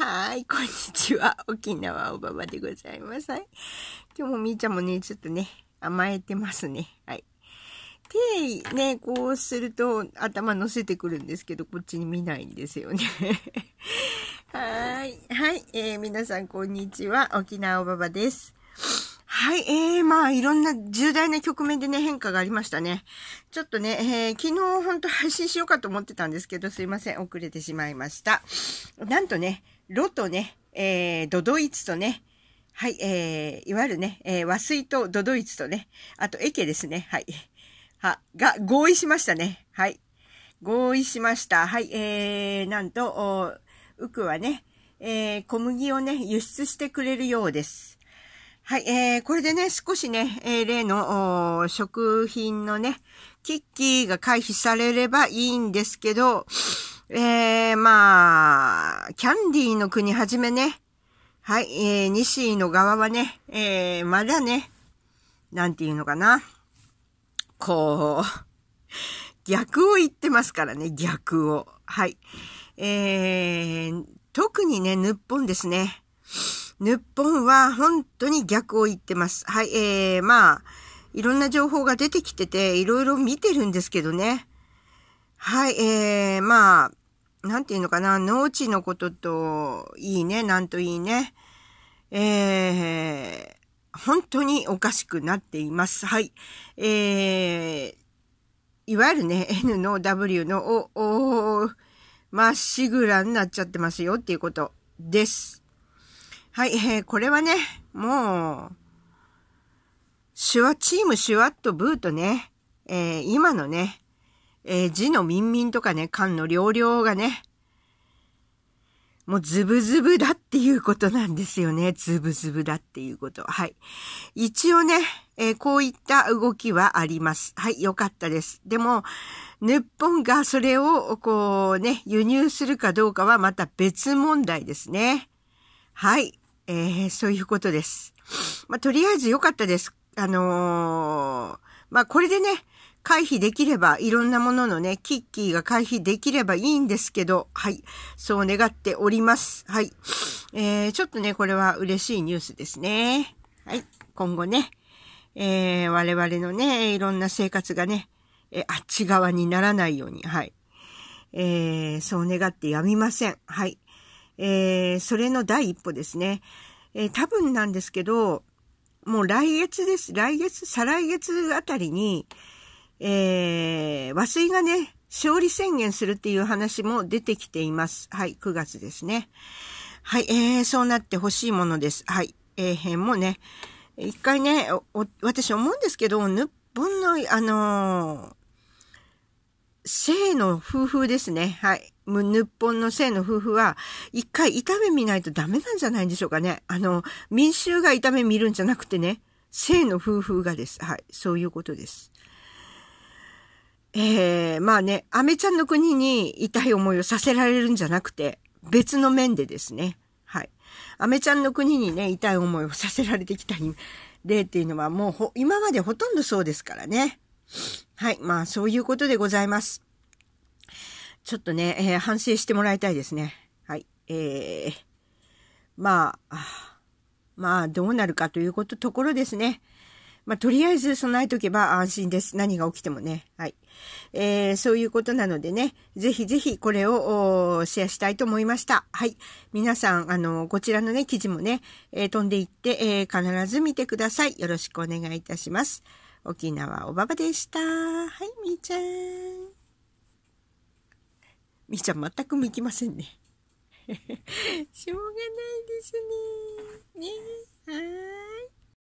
はい、こんにちは。沖縄おばばでございます。はい。今日もみーちゃんもね、ちょっとね、甘えてますね。はい。手ね、こうすると頭乗せてくるんですけど、こっちに見ないんですよね。はい。はい。えー、皆さん、こんにちは。沖縄おばばです。はい、えー、まあ、いろんな重大な局面でね、変化がありましたね。ちょっとね、えー、昨日本当配信しようかと思ってたんですけど、すいません、遅れてしまいました。なんとね、ロとね、えー、ドドイツとね、はい、えー、いわゆるね、えー、和水とドドイツとね、あとエケですね、はい。は、が、合意しましたね。はい。合意しました。はい、えー、なんと、ウクはね、えー、小麦をね、輸出してくれるようです。はい、えー、これでね、少しね、えー、例の、食品のね、危機が回避されればいいんですけど、えー、まあ、キャンディーの国はじめね、はい、えー、西の側はね、えー、まだね、なんていうのかな。こう、逆を言ってますからね、逆を。はい。えー、特にね、日本ですね。日本は本当に逆を言ってます。はい、えー、まあ、いろんな情報が出てきてて、いろいろ見てるんですけどね。はい、えー、まあ、なんていうのかな、農地のことと、いいね、なんといいね。えー、本当におかしくなっています。はい。えー、いわゆるね、N の W のお、お、まっしぐらになっちゃってますよっていうことです。はい、えー、これはね、もう、手話チーム手話とブーとね、えー、今のね、えー、字のミンミンとかね、漢の両々がね、もうズブズブだっていうことなんですよね。ズブズブだっていうこと。はい。一応ね、えー、こういった動きはあります。はい、よかったです。でも、日本がそれをこうね、輸入するかどうかはまた別問題ですね。はい。えー、そういうことです。まあ、とりあえずよかったです。あのー、まあ、これでね、回避できれば、いろんなもののね、キッキーが回避できればいいんですけど、はい。そう願っております。はい。えー、ちょっとね、これは嬉しいニュースですね。はい。今後ね、えー、我々のね、いろんな生活がね、えー、あっち側にならないように、はい。えー、そう願ってやみません。はい。えー、それの第一歩ですね。えー、多分なんですけど、もう来月です。来月、再来月あたりに、えー、和水がね、勝利宣言するっていう話も出てきています。はい、9月ですね。はい、えー、そうなってほしいものです。はい、えー、もね、一回ね、私思うんですけど、日本の、あのー、性の夫婦ですね。はい。日本の性の夫婦は、一回痛め見ないとダメなんじゃないでしょうかね。あの、民衆が痛め見るんじゃなくてね、性の夫婦がです。はい。そういうことです。えー、まあね、アメちゃんの国に痛い思いをさせられるんじゃなくて、別の面でですね。はい。アメちゃんの国にね、痛い思いをさせられてきた例っていうのはもうほ今までほとんどそうですからね。はい。まあ、そういうことでございます。ちょっとね、えー、反省してもらいたいですね。はい。えー、まあ、まあ、どうなるかということ、ところですね。まあ、とりあえず備えとけば安心です。何が起きてもね。はい。えー、そういうことなのでね、ぜひぜひこれをシェアしたいと思いました。はい。皆さん、あの、こちらのね、記事もね、えー、飛んでいって、えー、必ず見てください。よろしくお願いいたします。沖縄おばばでした。はい、みーちゃん。みーちゃん全く向きませんね。しょうがないですね。ねはい。